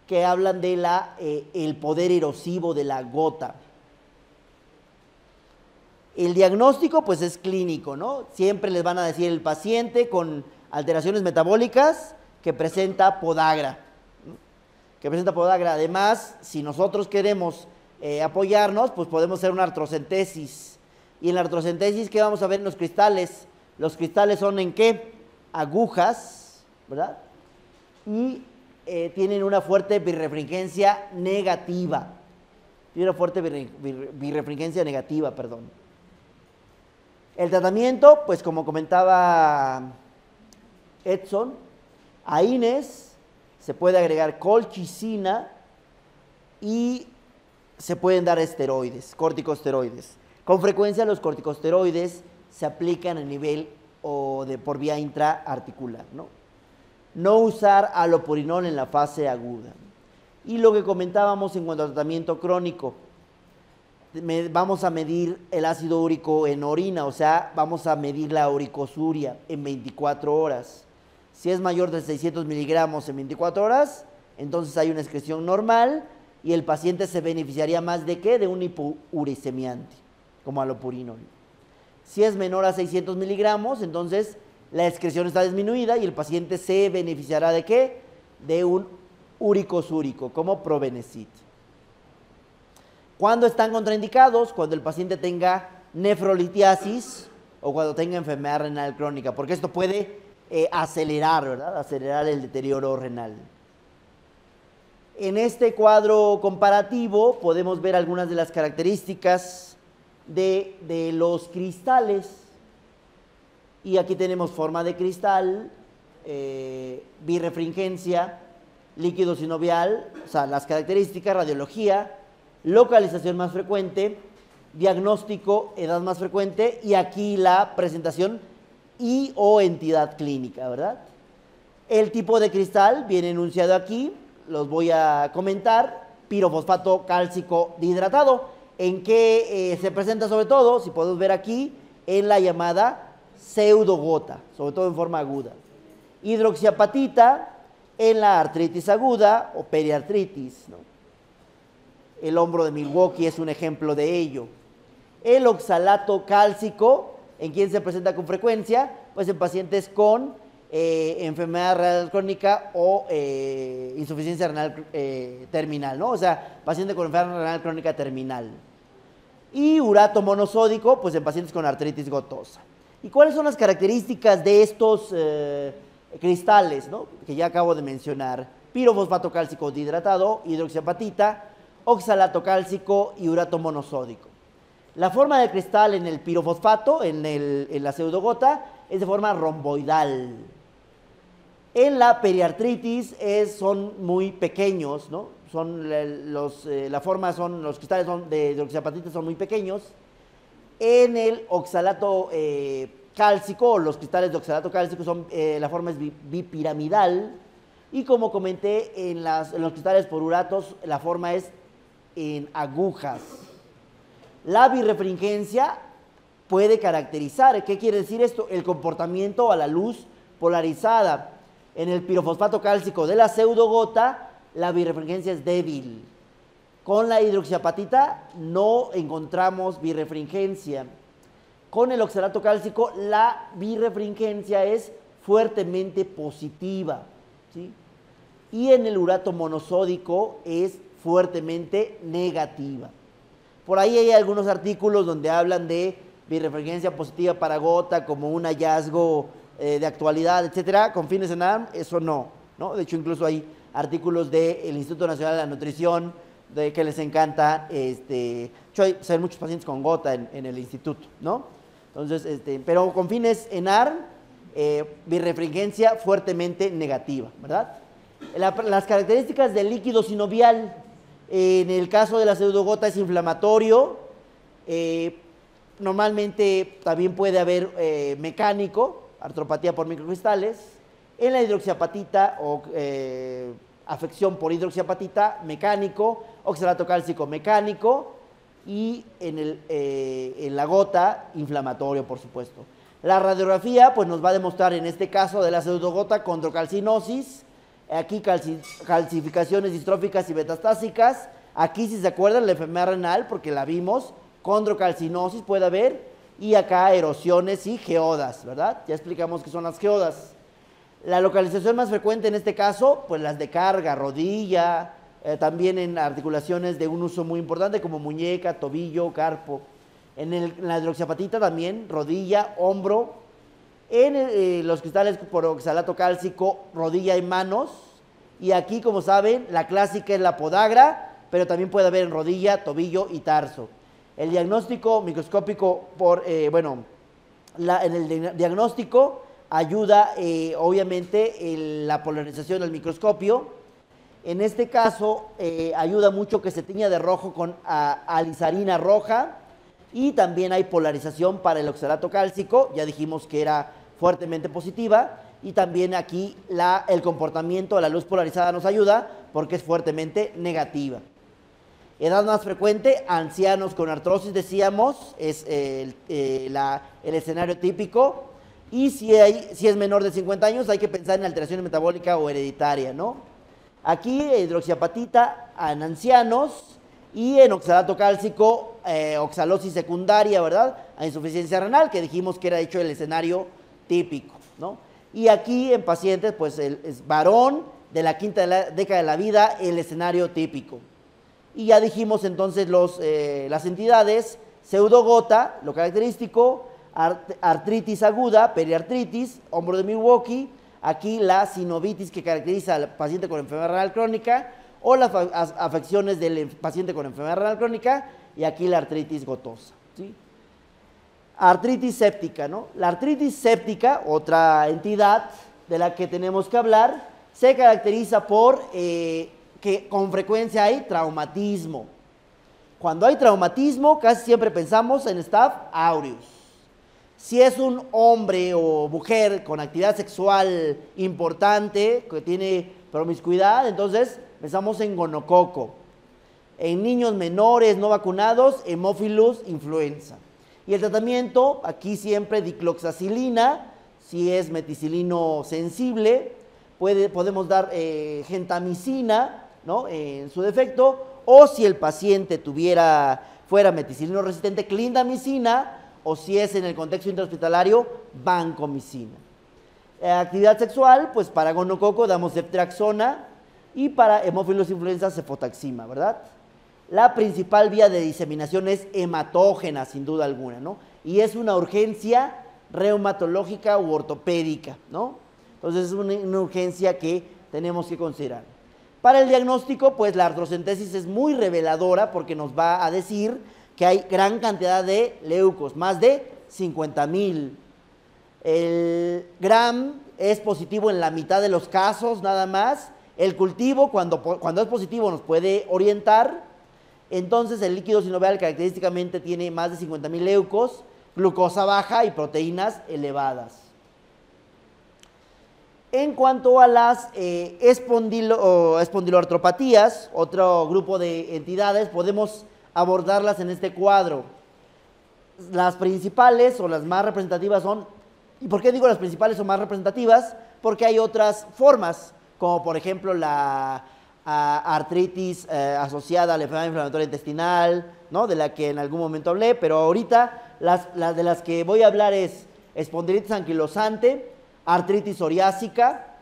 que hablan de la, eh, poder erosivo de la gota. El diagnóstico pues es clínico, ¿no? Siempre les van a decir el paciente con alteraciones metabólicas que presenta podagra. Que presenta podagra. Además, si nosotros queremos eh, apoyarnos, pues podemos hacer una artrocentesis. Y en la artrocentesis, ¿qué vamos a ver en los cristales? Los cristales son en qué? Agujas, ¿verdad? Y eh, tienen una fuerte birrefringencia negativa. Tiene una fuerte birrefringencia negativa, perdón. El tratamiento, pues como comentaba Edson, a se puede agregar colchicina y se pueden dar esteroides, corticosteroides. Con frecuencia los corticosteroides se aplican a nivel o de por vía intraarticular, ¿no? No usar alopurinol en la fase aguda. Y lo que comentábamos en cuanto al tratamiento crónico, vamos a medir el ácido úrico en orina, o sea, vamos a medir la uricosuria en 24 horas. Si es mayor de 600 miligramos en 24 horas, entonces hay una excreción normal y el paciente se beneficiaría más de qué? De un hipouricemiante, como alopurinol. Si es menor a 600 miligramos, entonces la excreción está disminuida y el paciente se beneficiará de qué? De un uricosúrico, como probenecit. ¿Cuándo están contraindicados? Cuando el paciente tenga nefrolitiasis o cuando tenga enfermedad renal crónica, porque esto puede eh, acelerar, ¿verdad? Acelerar el deterioro renal. En este cuadro comparativo podemos ver algunas de las características de, los cristales. Y aquí tenemos forma de cristal, eh, birefringencia, líquido sinovial, o sea, las características, radiología, localización más frecuente, diagnóstico, edad más frecuente y aquí la presentación y o entidad clínica, ¿verdad? El tipo de cristal viene enunciado aquí, los voy a comentar, pirofosfato cálcico dihidratado, en que eh, se presenta sobre todo, si podemos ver aquí, en la llamada pseudogota, sobre todo en forma aguda. Hidroxiapatita en la artritis aguda o periartritis. El hombro de Milwaukee es un ejemplo de ello. El oxalato cálcico ¿En quién se presenta con frecuencia? Pues en pacientes con eh, enfermedad renal crónica o eh, insuficiencia renal eh, terminal, ¿no? O sea, paciente con enfermedad renal crónica terminal. Y urato monosódico, pues en pacientes con artritis gotosa. ¿Y cuáles son las características de estos cristales, ¿no? Que ya acabo de mencionar. Pirofosfato cálcico dihidratado, hidroxiapatita, oxalato cálcico y urato monosódico. La forma de cristal en el pirofosfato, en, la pseudogota, es de forma romboidal. En la periartritis son muy pequeños, ¿no? Son los, eh, la forma son, los cristales son de hidroxiapatita son muy pequeños. En el oxalato eh, cálcico, los cristales de oxalato cálcico son, eh, la forma es bipiramidal. Y como comenté, en, en los cristales por uratos, la forma es en agujas. La birrefringencia puede caracterizar, ¿qué quiere decir esto? El comportamiento a la luz polarizada. En el pirofosfato cálcico de la pseudogota, la birrefringencia es débil. Con la hidroxiapatita no encontramos birrefringencia. Con el oxalato cálcico, la birrefringencia es fuertemente positiva. Y en el urato monosódico es fuertemente negativa. Por ahí hay algunos artículos donde hablan de birrefringencia positiva para gota como un hallazgo eh, de actualidad, etcétera, con fines en NARM, eso no, ¿no? De hecho, incluso hay artículos del Instituto Nacional de la Nutrición de que les encanta, este, yo hay, hay muchos pacientes con gota en, el instituto, ¿no? Entonces, este, pero con fines en ARM, eh, birrefringencia fuertemente negativa, ¿verdad? las características del líquido sinovial, en el caso de la pseudogota es inflamatorio, eh, normalmente también puede haber eh, mecánico, artropatía por microcristales, en la hidroxiapatita o eh, afección por hidroxiapatita mecánico, oxalato cálcico mecánico y en, el, en la gota inflamatorio, por supuesto. La radiografía pues nos va a demostrar en este caso de la pseudogota condrocalcinosis, aquí calcificaciones distróficas y metastásicas, aquí si se acuerdan la enfermedad renal porque la vimos, condrocalcinosis puede haber y acá erosiones y geodas, ¿verdad? Ya explicamos qué son las geodas. La localización más frecuente en este caso, pues las de carga, rodilla, eh, también en articulaciones de un uso muy importante como muñeca, tobillo, carpo. En, la hidroxiapatita también, rodilla, hombro. En eh, los cristales por oxalato cálcico, rodilla y manos. Y aquí, como saben, la clásica es la podagra, pero también puede haber en rodilla, tobillo y tarso. El diagnóstico microscópico, por, eh, bueno, en el diagnóstico ayuda eh, obviamente la polarización del microscopio. En este caso ayuda mucho que se tiña de rojo con alizarina roja y también hay polarización para el oxalato cálcico, ya dijimos que era fuertemente positiva y también aquí el comportamiento de la luz polarizada nos ayuda porque es fuertemente negativa. Edad más frecuente, ancianos con artrosis, decíamos, es el, eh, el escenario típico. Y si es menor de 50 años, hay que pensar en alteración metabólica o hereditaria, ¿no? Aquí, hidroxiapatita en ancianos y en oxalato cálcico, eh, oxalosis secundaria, ¿verdad? A insuficiencia renal, que dijimos que era hecho el escenario típico, ¿no? Y aquí en pacientes, pues el, es varón de la quinta década de la vida, el escenario típico. Y ya dijimos entonces los, eh, las entidades, pseudogota, lo característico, artritis aguda, periartritis, hombro de Milwaukee, aquí la sinovitis que caracteriza al paciente con enfermedad renal crónica, o las afecciones del paciente con enfermedad renal crónica, y aquí la artritis gotosa. Artritis séptica, ¿no? La artritis séptica, otra entidad de la que tenemos que hablar, se caracteriza por eh, que con frecuencia hay traumatismo. Cuando hay traumatismo, casi siempre pensamos en Staph aureus. Si es un hombre o mujer con actividad sexual importante, que tiene promiscuidad, entonces pensamos en gonococo. En niños menores no vacunados, hemófilos influenza. Y el tratamiento, aquí siempre dicloxacilina, si es meticilino sensible, puede, podemos dar eh, gentamicina, en su defecto, o si el paciente tuviera, fuera meticilino resistente, clindamicina, o si es en el contexto interhospitalario, vancomicina. Eh, actividad sexual, pues para gonococo damos ceftriaxona y para hemófilos influenza cefotaxima, ¿verdad? La principal vía de diseminación es hematógena, sin duda alguna, ¿no? Y es una urgencia reumatológica u ortopédica, ¿no? Entonces es una urgencia que tenemos que considerar. Para el diagnóstico, pues la artrocentesis es muy reveladora porque nos va a decir que hay gran cantidad de leucos, más de 50 mil. El GRAM es positivo en la mitad de los casos nada más. El cultivo, cuando, cuando es positivo, nos puede orientar. Entonces, el líquido sinovial característicamente tiene más de 50 mil leucos, glucosa baja y proteínas elevadas. En cuanto a las eh, espondiloartropatías, otro grupo de entidades, podemos abordarlas en este cuadro. Las principales o las más representativas son, ¿y por qué digo las principales o más representativas? Porque hay otras formas, como por ejemplo la artritis eh, asociada a la enfermedad inflamatoria intestinal, ¿no? de la que en algún momento hablé, pero ahorita las, de las que voy a hablar es espondilitis anquilosante, artritis psoriásica,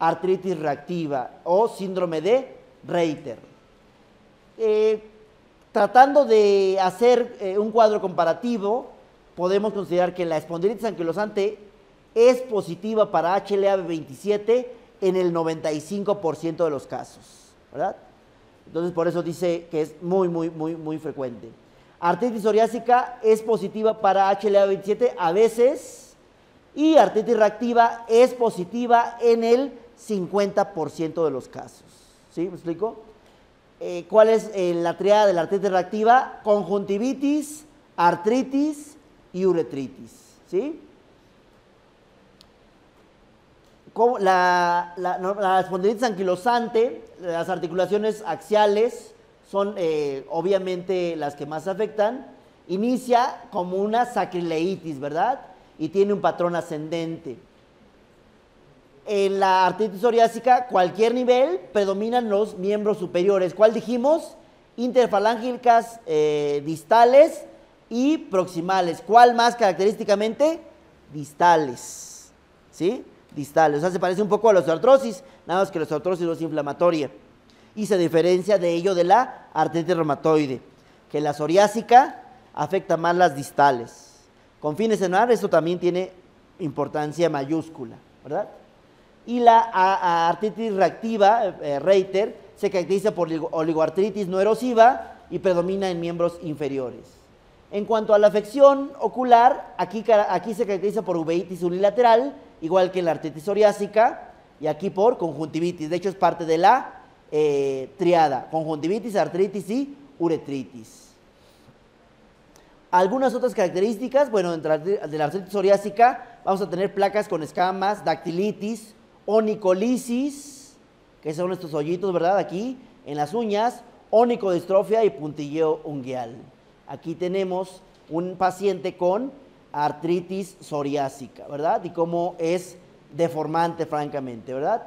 artritis reactiva o síndrome de Reiter. Eh, tratando de hacer eh, un cuadro comparativo, podemos considerar que la espondilitis anquilosante es positiva para HLA-B27 en el 95% de los casos, ¿verdad? Entonces por eso dice que es muy, muy, muy, muy frecuente. Artritis psoriásica es positiva para HLA-27 a veces y artritis reactiva es positiva en el 50% de los casos. ¿Sí? ¿Me explico? Eh, ¿Cuál es eh, la triada de la artritis reactiva? Conjuntivitis, artritis y uretritis. ¿Sí? La, la, espondilitis anquilosante, las articulaciones axiales son eh, obviamente las que más afectan, inicia como una sacrileitis, ¿verdad? Y tiene un patrón ascendente. En la artritis psoriásica, cualquier nivel, predominan los miembros superiores. ¿Cuál dijimos? Interfalángicas eh, distales y proximales. ¿Cuál más característicamente? Distales. ¿Sí? Distales. O sea, se parece un poco a la osteoartrosis, nada más que la osteoartrosis no es inflamatoria. Y se diferencia de ello de la artritis reumatoide, que la psoriásica afecta más las distales. Con fines cenar, esto también tiene importancia mayúscula, ¿verdad? Y la artritis reactiva, eh, Reiter, se caracteriza por oligoartritis no erosiva y predomina en miembros inferiores. En cuanto a la afección ocular, aquí, aquí se caracteriza por uveitis unilateral igual que la artritis psoriásica, y aquí por conjuntivitis. De hecho, es parte de la eh, triada, conjuntivitis, artritis y uretritis. Algunas otras características, bueno, de la artritis psoriásica vamos a tener placas con escamas, dactilitis, onicolisis, que son estos hoyitos, ¿verdad? Aquí en las uñas, onicodistrofia y puntilleo ungueal. Aquí tenemos un paciente con artritis psoriásica, ¿verdad? Y cómo es deformante, francamente, ¿verdad?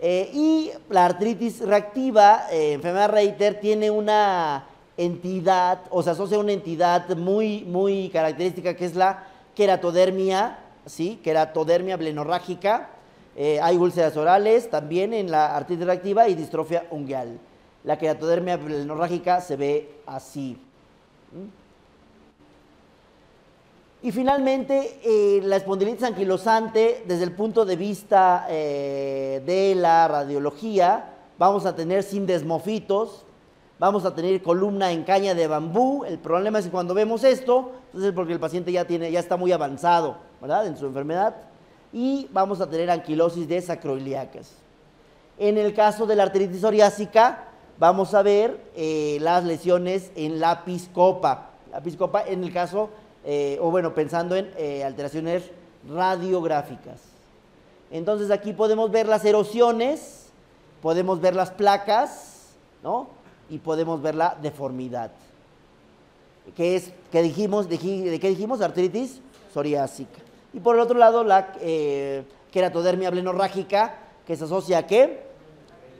Eh, y la artritis reactiva, eh, enfermedad Reiter, tiene una entidad, o se asocia a una entidad muy, muy característica que es la queratodermia, ¿sí? Queratodermia blenorrágica. Eh, hay úlceras orales también en la artritis reactiva y distrofia ungueal. La queratodermia blenorrágica se ve así. Y finalmente, eh, la espondilitis anquilosante, desde el punto de vista eh, de la radiología, vamos a tener sindesmofitos, vamos a tener columna en caña de bambú. El problema es que cuando vemos esto, entonces es porque el paciente ya, tiene, ya está muy avanzado, ¿verdad? En su enfermedad. Y vamos a tener anquilosis de sacroiliacas. En el caso de la artritis psoriásica, vamos a ver eh, las lesiones en la piscopa. La piscopa, en el caso eh, o bueno, pensando en eh, alteraciones radiográficas. Entonces aquí podemos ver las erosiones, podemos ver las placas, ¿no? Y podemos ver la deformidad. ¿Qué es? ¿Qué dijimos? ¿De, qué dijimos? Artritis psoriásica. Y por el otro lado, la eh, queratodermia blenorrágica, que se asocia a qué?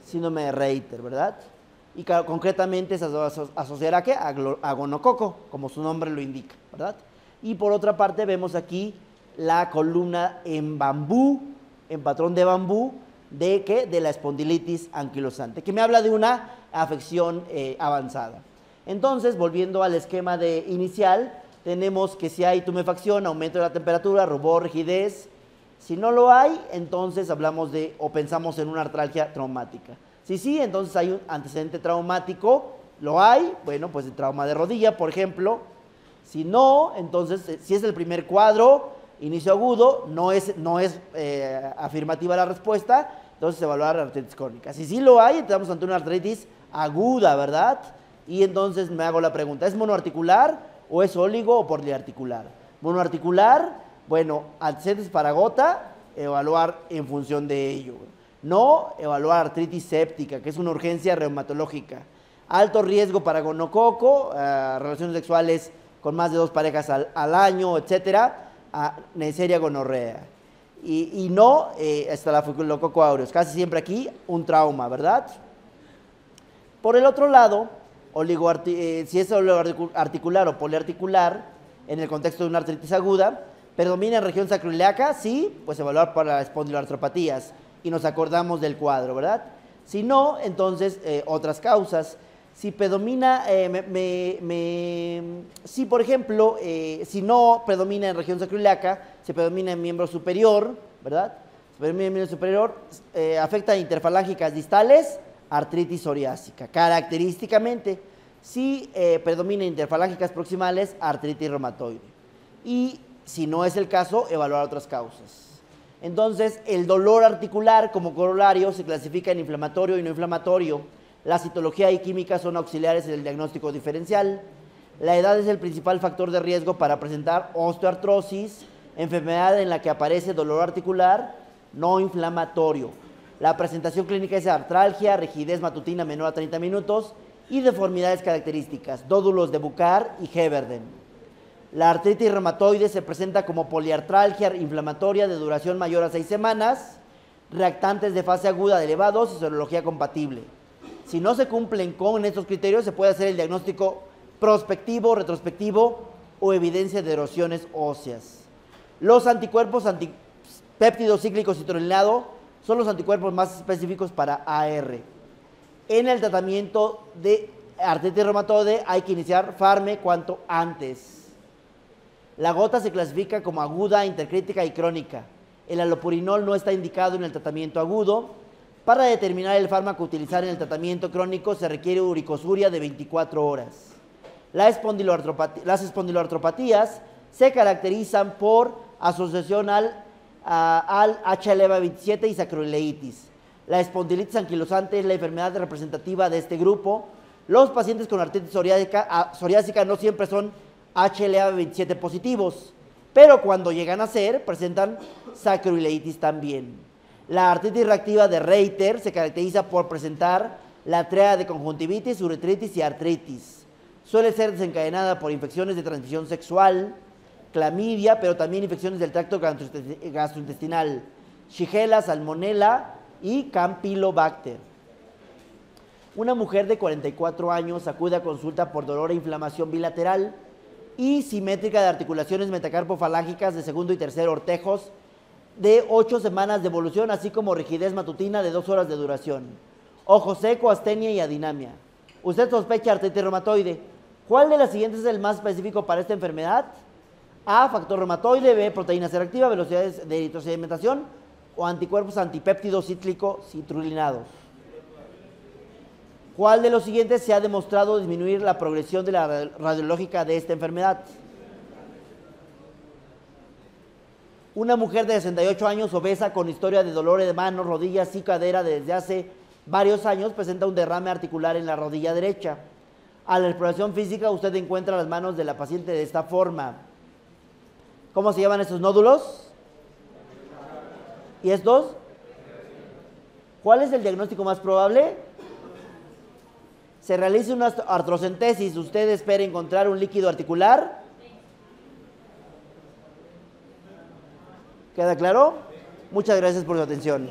Síndrome de Reiter, ¿verdad? Y concretamente se asociará a qué? A gonococo, como su nombre lo indica, ¿verdad? Y por otra parte vemos aquí la columna en bambú, en patrón de bambú, de qué? De la espondilitis anquilosante, que me habla de una afección eh, avanzada. Entonces, volviendo al esquema de inicial, tenemos que si hay tumefacción, aumento de la temperatura, rubor, rigidez. Si no lo hay, entonces hablamos de o pensamos en una artralgia traumática. Si sí, entonces hay un antecedente traumático, lo hay, bueno, pues el trauma de rodilla, por ejemplo, si no, entonces, eh, si es el primer cuadro, inicio agudo, no es, no es eh, afirmativa la respuesta, entonces evaluar la artritis crónica. Si sí lo hay, estamos ante una artritis aguda, ¿verdad? Y entonces me hago la pregunta, ¿es monoarticular o es óligo o poliarticular? Monoarticular, bueno, antecedentes para gota, evaluar en función de ello. No evaluar artritis séptica, que es una urgencia reumatológica. Alto riesgo para gonococo, eh, relaciones sexuales con más de dos parejas al, año, etcétera, a Neisseria gonorrea. Y, no eh, hasta la Fuculococo aureus. Casi siempre aquí un trauma, ¿verdad? Por el otro lado, eh, si es articular o poliarticular, en el contexto de una artritis aguda, predomina en región sacroiliaca, sí, pues evaluar para espondiloartropatías y nos acordamos del cuadro, ¿verdad? Si no, entonces eh, otras causas. Si predomina, eh, si por ejemplo, eh, si no predomina en región sacroiliaca, se predomina en miembro superior, ¿verdad? Se predomina en miembro superior, eh, afecta a interfalángicas distales, artritis psoriásica. Característicamente, si predomina en interfalángicas proximales, artritis reumatoide. Y si no es el caso, evaluar otras causas. Entonces, el dolor articular como corolario se clasifica en inflamatorio y no inflamatorio. La citología y química son auxiliares en el diagnóstico diferencial. La edad es el principal factor de riesgo para presentar osteoartrosis, enfermedad en la que aparece dolor articular no inflamatorio. La presentación clínica es artralgia, rigidez matutina menor a 30 minutos y deformidades características, dódulos de Bucar y Heberden. La artritis reumatoide se presenta como poliartralgia inflamatoria de duración mayor a seis semanas, reactantes de fase aguda de elevados y serología compatible. Si no se cumplen con estos criterios, se puede hacer el diagnóstico prospectivo, retrospectivo o evidencia de erosiones óseas. Los anticuerpos antipéptidos cíclicos citrullinado son los anticuerpos más específicos para AR. En el tratamiento de artritis reumatoide hay que iniciar farme cuanto antes. La gota se clasifica como aguda, intercrítica y crónica. El alopurinol no está indicado en el tratamiento agudo. Para determinar el fármaco utilizar en el tratamiento crónico se requiere uricosuria de 24 horas. Las espondiloartropatías se caracterizan por asociación al, a- al HLV27 y sacroileitis. La espondilitis anquilosante es la enfermedad representativa de este grupo. Los pacientes con artritis psoriásica, ah, no siempre son HLA27 positivos, pero cuando llegan a ser, presentan sacroileitis también. La artritis reactiva de Reiter se caracteriza por presentar la trea de conjuntivitis, uretritis y artritis. Suele ser desencadenada por infecciones de transmisión sexual, clamidia, pero también infecciones del tracto gastrointesti- gastrointestinal, Shigella, Salmonella y Campylobacter. Una mujer de 44 años acude a consulta por dolor e inflamación bilateral y simétrica de articulaciones metacarpofalángicas de segundo y tercer ortejos de 8 semanas de evolución, así como rigidez matutina de 2 horas de duración. Ojo seco, astenia y adinamia. Usted sospecha artritis reumatoide. ¿Cuál de las siguientes es el más específico para esta enfermedad? A, factor reumatoide, B, proteína C reactiva, velocidades de eritrosedimentación o anticuerpos antipéptidos cíclico citrulinados. ¿Cuál de los siguientes se ha demostrado disminuir la progresión de la ra- radiológica de esta enfermedad? Una mujer de 68 años obesa con historia de dolores de manos, rodillas y cadera desde hace varios años presenta un derrame articular en la rodilla derecha. A la exploración física usted encuentra las manos de la paciente de esta forma. ¿Cómo se llaman estos nódulos? ¿Y estos? ¿Cuál es el diagnóstico más probable? Se realiza una artrocentesis, usted espera encontrar un líquido articular. ¿Queda claro? Muchas gracias por su atención.